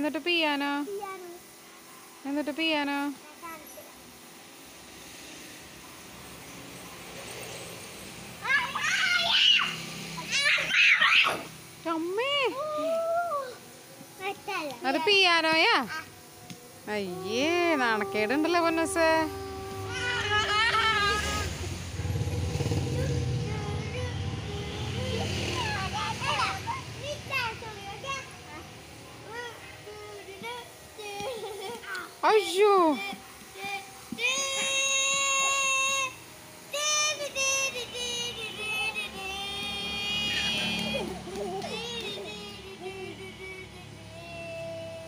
എന്നിട്ട് പിയാനോ? എന്നിട്ട് പിയാനോ? അമ്മേ. അത് പിയാനോയാ? അയ്യേ നാണക്കേടുണ്ടല്ലോ പൊന്നൂസേ. അയ്യോ.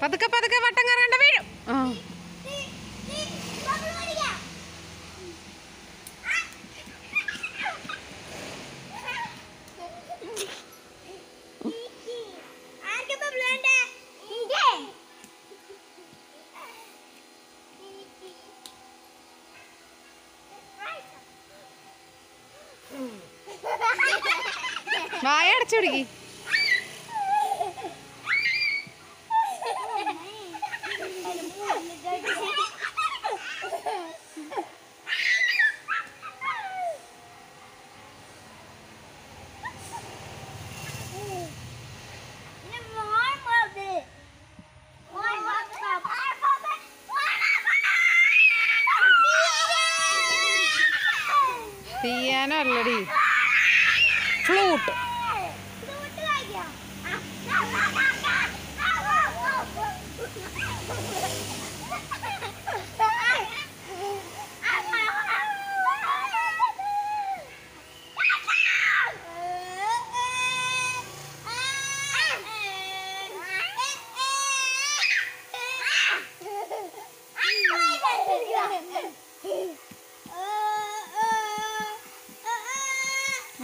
പതുക്കെ പതുക്കെ വട്ടം കറങ്ങണ്ട വീഴും. ആ. വായ അടച്ചു പിടിക്കി പിയാനോ ഫ്ലൂട്ട്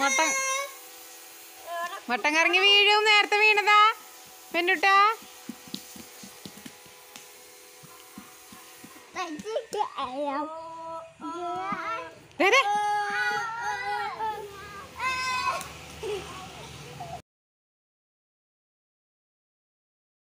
വട്ടം വട്ടം കറങ്ങി വീഴും. നേരത്തെ വീണതാ. പെണ്ണുട്ട. ദേ,